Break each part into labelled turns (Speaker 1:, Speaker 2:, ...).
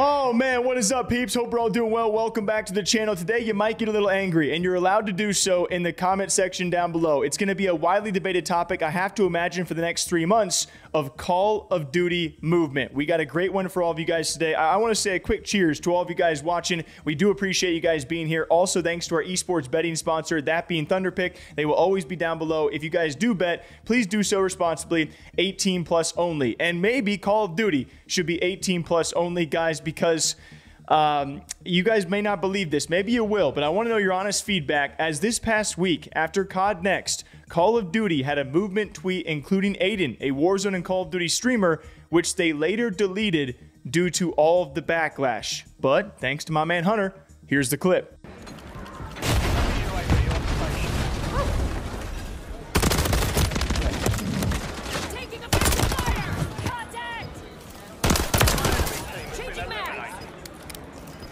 Speaker 1: Oh man, what is up, peeps? Hope we're all doing well. Welcome back to the channel. Today, you might get a little angry, and you're allowed to do so in the comment section down below. It's going to be a widely debated topic, I have to imagine, for the next three months of Call of Duty movement. We got a great one for all of you guys today. I, I want to say a quick cheers to all of you guys watching. We do appreciate you guys being here. Also, thanks to our esports betting sponsor, that being Thunderpick. They will always be down below. If you guys do bet, please do so responsibly. 18 plus only. And maybe Call of Duty should be 18 plus only, guys because um, you guys may not believe this. Maybe you will, but I want to know your honest feedback. As this past week, after COD Next, Call of Duty had a movement tweet including Aydan, a Warzone and Call of Duty streamer, which they later deleted due to all of the backlash. But thanks to my man Hunter, here's the clip.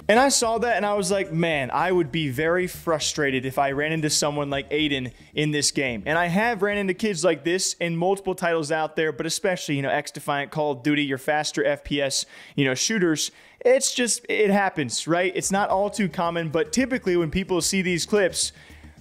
Speaker 1: And I saw that and I was like, man, I would be very frustrated if I ran into someone like Aydan in this game. And I have ran into kids like this in multiple titles out there, but especially, you know, XDefiant, Call of Duty, your faster FPS, you know, shooters. It's just, it happens, right? It's not all too common, but typically when people see these clips,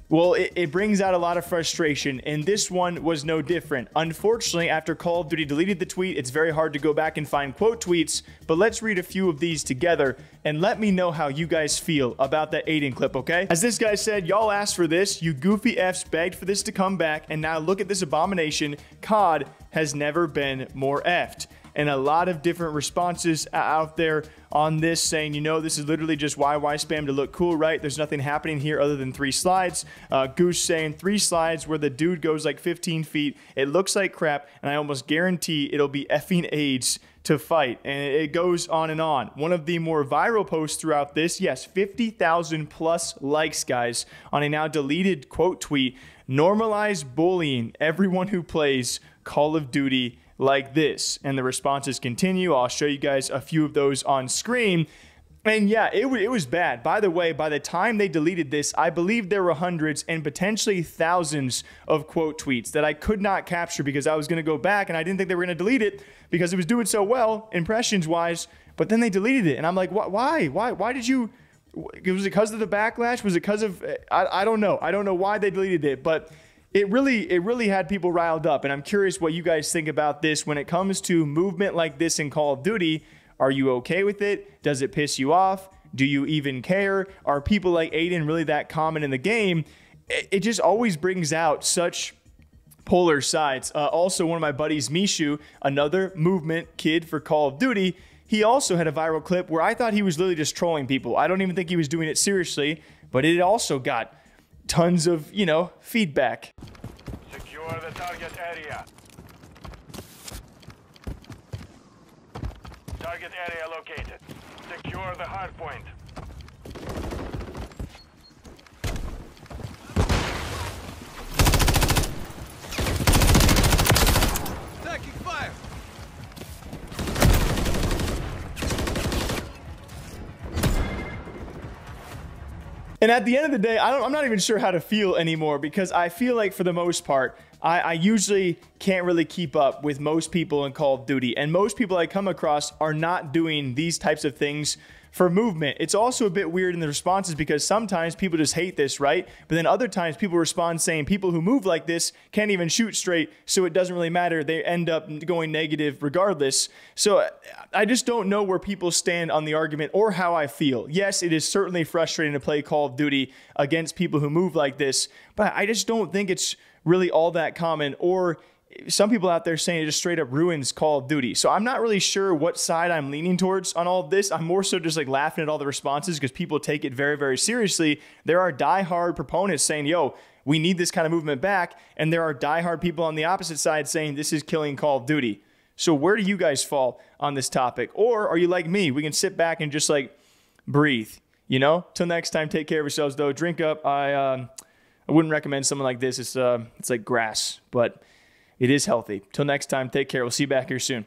Speaker 1: well, it, it, brings out a lot of frustration, and this one was no different. Unfortunately, after Call of Duty deleted the tweet, it's very hard to go back and find quote tweets, but let's read a few of these together and let me know how you guys feel about that Aydan clip, okay? As this guy said, y'all asked for this, you goofy Fs begged for this to come back, and now look at this abomination. COD has never been more effed and a lot of different responses out there on this saying, you know, this is literally just YY spam to look cool, right? There's nothing happening here other than three slides. Uh, Goose saying three slides where the dude goes like 15 feet. It looks like crap, and I almost guarantee it'll be effing AIDS to fight. And it goes on and on. One of the more viral posts throughout this, yes, 50,000 plus likes, guys, on a now deleted quote tweet. Normalize bullying everyone who plays Call of Duty like this. And the responses continue. I'll show you guys a few of those on screen. And yeah, it, it was bad. By the way, by the time they deleted this, I believe there were hundreds and potentially thousands of quote tweets that I could not capture because I was going to go back and I didn't think they were going to delete it because it was doing so well, impressions wise. But then they deleted it. And I'm like, why? Why? Why did you? Was it because of the backlash? Was it because of. Eh, I, I don't know. I don't know why they deleted it. But it really it really had people riled up and i'm curious what you guys think about this when it comes to movement like this in call of duty are you okay with it? Does it piss you off? Do you even care? Are people like aydan really that common in the game? It, just always brings out such polar sides. Uh, also one of my buddies mishu another movement kid for call of duty he also had a viral clip where i thought he was literally just trolling people. I don't even think he was doing it seriously but it also got tons of, you know, feedback. Secure the target area. Target area located. Secure the hard point. And at the end of the day, I am not even sure how to feel anymore because I feel like for the most part, I, I, usually can't really keep up with most people in Call of Duty. And most people I come across are not doing these types of things for movement. It's also a bit weird in the responses because sometimes people just hate this, right? But then other times people respond saying people who move like this can't even shoot straight, so it doesn't really matter. They end up going negative regardless. So I just don't know where people stand on the argument or how I feel. Yes, it is certainly frustrating to play Call of Duty against people who move like this, but I just don't think it's really all that common or some people out there saying it just straight up ruins Call of Duty. So I'm not really sure what side I'm leaning towards on all of this. I'm more so just like laughing at all the responses because people take it very, very seriously. There are diehard proponents saying, yo, we need this kind of movement back. And there are diehard people on the opposite side saying this is killing Call of Duty. So where do you guys fall on this topic? Or are you like me? We can sit back and just like breathe, you know? Till next time, take care of yourselves though. Drink up. I, um, I wouldn't recommend something like this. It's, uh, it's like grass, but it is healthy. Till next time, take care. We'll see you back here soon.